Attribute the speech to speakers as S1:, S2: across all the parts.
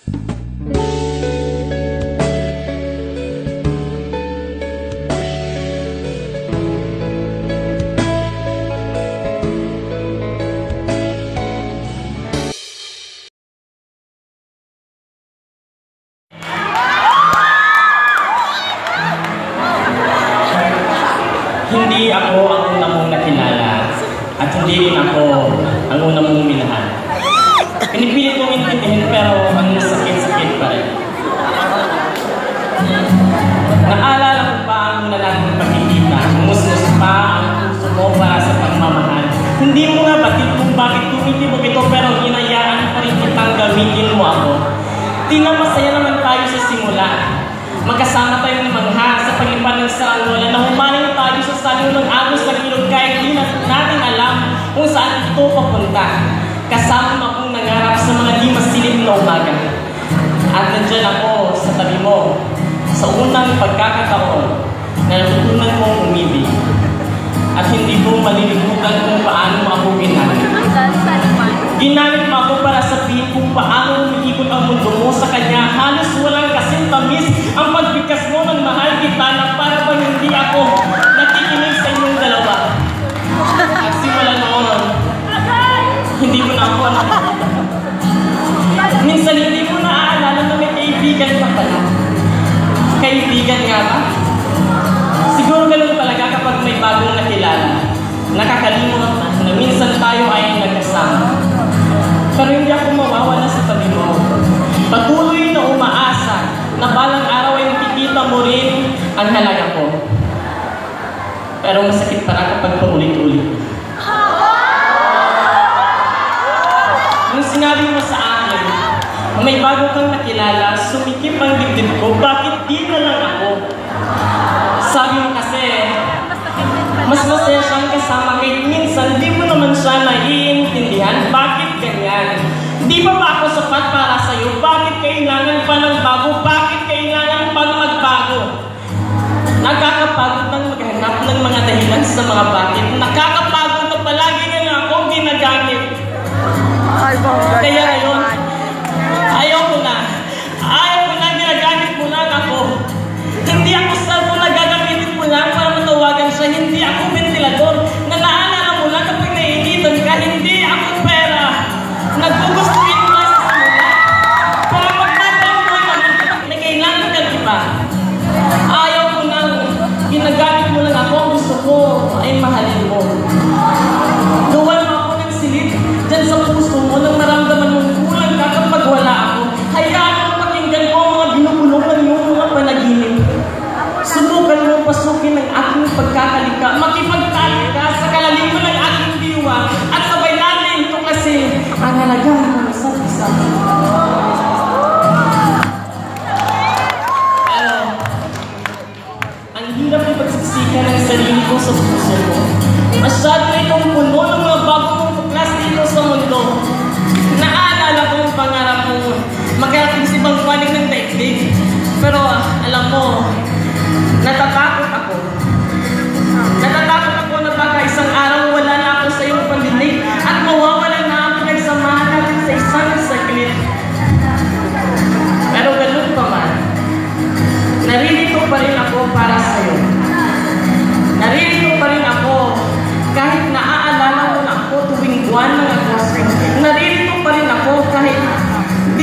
S1: Hindi ako ang una mong nakilala at hindi rin ako bakit tumitibok ito pero hinayaan pa rin kitang gamitin mo ako. Tingnan masaya naman tayo sa simula. Magkasama tayo ng mangha sa paglipan ng saranggola na humaling tayo sa saliw ng agos ng ilog kahit di na natin alam kung saan ito papunta. Kasama mo akong nangarap sa mga di masilip na umaga. At nandyan ako sa tabi mo sa unang pagkakataon na natutunan mong umibig. At hindi ko malilimutan kung paano mo ako ginamit. Hindi ko na ako nakikita. Minsan hindi ko naaalala na may kaibigan ka pala. Kaibigan nga ba? Siguro ganun talaga kapag may bagong nakilala. Nakakalimot na minsan tayo ay nagkasama. Pero hindi ako mawawala sa tabi mo. Patuloy na umaasa na balang araw ay makikita mo rin ang halaga ko. Pero masakit para kapag paulit-ulit. Sinabi mo sa akin, may bago kang nakilala, sumikip ang dibdib ko, bakit di na lang ako? Sabi mo kasi, mas masaya siyang kasama kahit minsan di mo naman siya naiintindihan. Bakit ganyan? Di ba ba ako sapat para sa'yo? Bakit kailangan pa ng bago? Bakit kailangan pa magbago? Nakakapagod ng maghanap ng mga dahilan sa mga bakit. Nakakapagod Yeah. Ng sarili ko sa puso ko.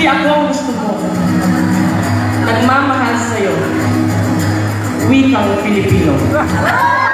S1: Ako ang gusto mo. Nagmamahal sa'yo. Wikang Pilipino.